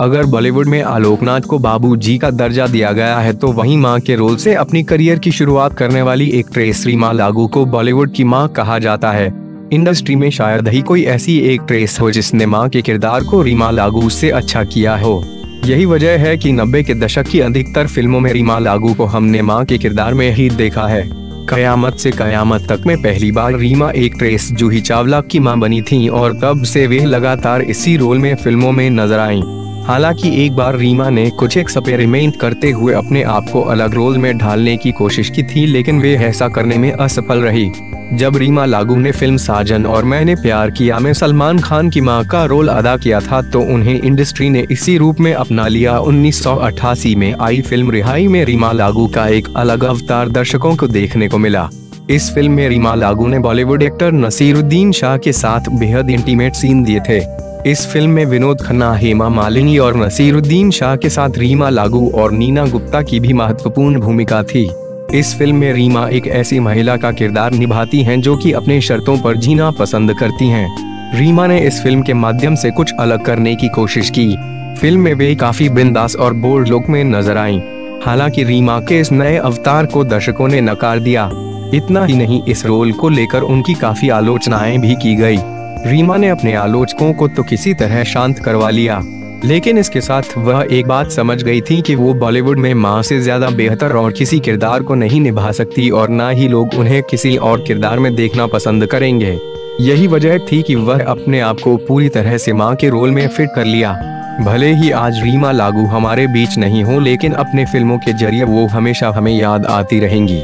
अगर बॉलीवुड में आलोकनाथ को बाबूजी का दर्जा दिया गया है तो वहीं माँ के रोल से अपनी करियर की शुरुआत करने वाली एक्ट्रेस रीमा लागू को बॉलीवुड की माँ कहा जाता है। इंडस्ट्री में शायद ही कोई ऐसी एक ट्रेस हो जिसने माँ के किरदार को रीमा लागू से अच्छा किया हो। यही वजह है कि नब्बे के दशक की अधिकतर फ़िल्मों में रीमा लागू को हमने माँ के किरदार में ही देखा है। कयामत से कयामत तक में पहली बार रीमा एक ट्रेस जूही चावला की माँ बनी थी, और तब से वे लगातार इसी रोल में फ़िल्मों में नज़र आईं। हालाँकि एक बार रीमा ने कुछ एक्सपेरिमेंट करते हुए अपने आप को अलग रोल में ढालने की कोशिश की थी, लेकिन वे ऐसा करने में असफल रही। जब रीमा लागू ने फ़िल्म साजन और मैंने प्यार किया में सलमान खान की माँ का रोल अदा किया था तो उन्हें इंडस्ट्री ने इसी रूप में अपना लिया। 1988 में आई फ़िल्म रिहाई में रीमा लागू का एक अलग अवतार दर्शकों को देखने को मिला। इस फ़िल्म में रीमा लागू ने बॉलीवुड एक्टर नसीरुद्दीन शाह के साथ बेहद इंटीमेट सीन दिए थे। इस फ़िल्म में विनोद खन्ना, हेमा मालिनी और नसीरुद्दीन शाह के साथ रीमा लागू और नीना गुप्ता की भी महत्वपूर्ण भूमिका थी इस फ़िल्म में रीमा एक ऐसी महिला का किरदार निभाती हैं जो कि अपने शर्तों पर जीना पसंद करती हैं। रीमा ने इस फ़िल्म के माध्यम से कुछ अलग करने की कोशिश की फ़िल्म में वे काफ़ी बिंदास और बोल्ड लुक में नज़र आईं। हालाँकि रीमा के इस नए अवतार को दर्शकों ने नकार दिया इतना ही नहीं, इस रोल को लेकर उनकी काफ़ी आलोचनाएँ भी की गई रीमा ने अपने आलोचकों को तो किसी तरह शांत करवा लिया, लेकिन इसके साथ वह एक बात समझ गई थी कि वो बॉलीवुड में माँ से ज़्यादा बेहतर और किसी किरदार को नहीं निभा सकती और न ही लोग उन्हें किसी और किरदार में देखना पसंद करेंगे। यही वजह थी कि वह अपने आप को पूरी तरह से माँ के रोल में फिट कर लिया। भले ही आज रीमा लागू हमारे बीच नहीं हो, लेकिन अपने फ़िल्मों के ज़रिए वो हमेशा हमें याद आती रहेंगी।